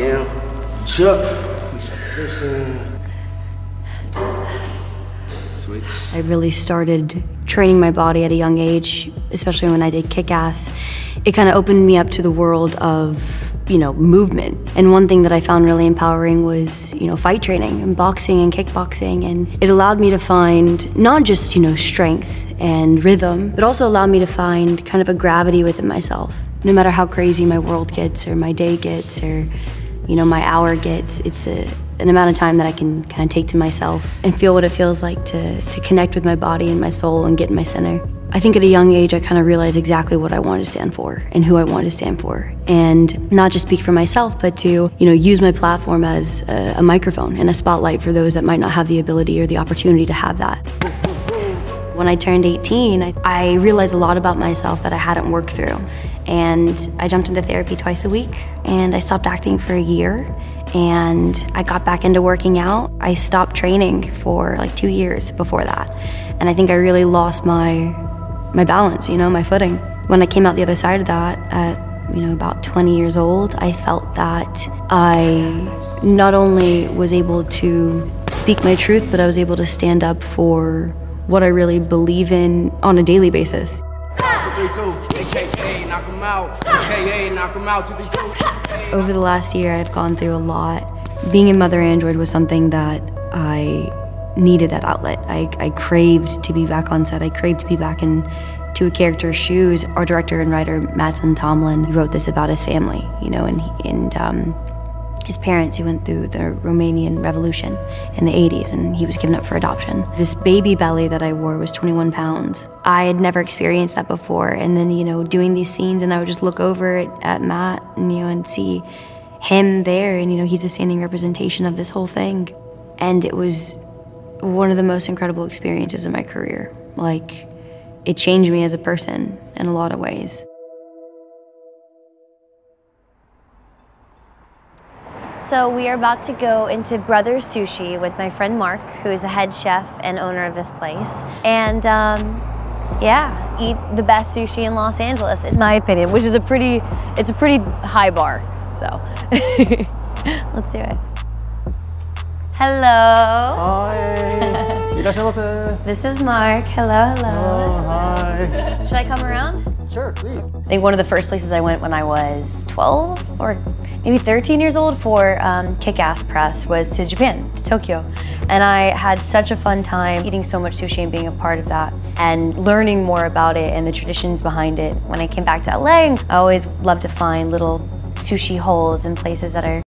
down. Chuck. Position. Switch. I really started training my body at a young age, especially when I did Kick-Ass. It kind of opened me up to the world of you know, movement. And one thing that I found really empowering was, you know, fight training and boxing and kickboxing. And it allowed me to find not just, you know, strength and rhythm, but also allowed me to find kind of a gravity within myself. No matter how crazy my world gets or my day gets or, you know, my hour gets, it's a, an amount of time that I can kind of take to myself and feel what it feels like to, to connect with my body and my soul and get in my center. I think at a young age, I kind of realized exactly what I wanted to stand for and who I wanted to stand for. And not just speak for myself, but to, you know, use my platform as a, a microphone and a spotlight for those that might not have the ability or the opportunity to have that. When I turned 18, I, I realized a lot about myself that I hadn't worked through. And I jumped into therapy twice a week, and I stopped acting for a year and I got back into working out. I stopped training for like two years before that. And I think I really lost my my balance, you know, my footing. When I came out the other side of that at, you know, about 20 years old, I felt that I not only was able to speak my truth, but I was able to stand up for what I really believe in on a daily basis. Over the last year, I've gone through a lot. Being a Mother Android was something that I needed that outlet. I, I craved to be back on set. I craved to be back in to a character's shoes. Our director and writer Mattson Tomlin wrote this about his family, you know, and and um, his parents who went through the Romanian Revolution in the 80s, and he was given up for adoption. This baby belly that I wore was 21 pounds. I had never experienced that before, and then you know, doing these scenes, and I would just look over at, at Matt, and you know, and see him there, and you know, he's a standing representation of this whole thing, and it was one of the most incredible experiences in my career. Like, it changed me as a person in a lot of ways. So we are about to go into Brothers Sushi with my friend Mark, who is the head chef and owner of this place. And um, yeah, eat the best sushi in Los Angeles, in my opinion, which is a pretty, it's a pretty high bar. So let's do it. Hello. Hi. this is Mark. Hello, hello. Oh, hi. Should I come around? Sure, please. I think one of the first places I went when I was 12 or maybe 13 years old for um, Kick-Ass Press was to Japan, to Tokyo. And I had such a fun time eating so much sushi and being a part of that and learning more about it and the traditions behind it. When I came back to LA, I always love to find little sushi holes and places that are